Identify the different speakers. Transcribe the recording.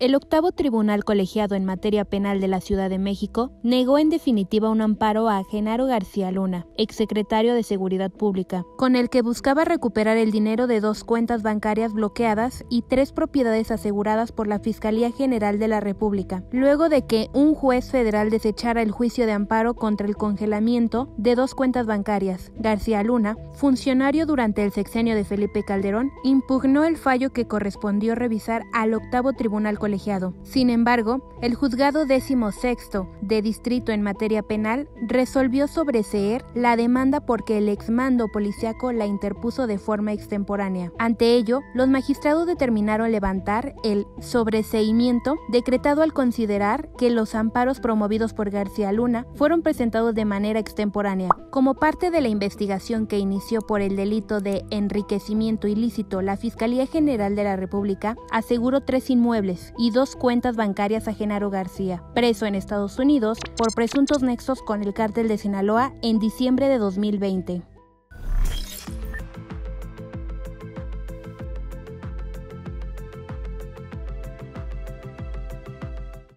Speaker 1: El octavo tribunal colegiado en materia penal de la Ciudad de México negó en definitiva un amparo a Genaro García Luna, exsecretario de Seguridad Pública, con el que buscaba recuperar el dinero de dos cuentas bancarias bloqueadas y tres propiedades aseguradas por la Fiscalía General de la República, luego de que un juez federal desechara el juicio de amparo contra el congelamiento de dos cuentas bancarias. García Luna, funcionario durante el sexenio de Felipe Calderón, impugnó el fallo que correspondió revisar al octavo tribunal colegiado sin embargo, el juzgado décimo sexto de distrito en materia penal resolvió sobreseer la demanda porque el exmando policiaco la interpuso de forma extemporánea. Ante ello, los magistrados determinaron levantar el sobreseimiento decretado al considerar que los amparos promovidos por García Luna fueron presentados de manera extemporánea. Como parte de la investigación que inició por el delito de enriquecimiento ilícito, la Fiscalía General de la República aseguró tres inmuebles y dos cuentas bancarias a Genaro García, preso en Estados Unidos por presuntos nexos con el cártel de Sinaloa en diciembre de 2020.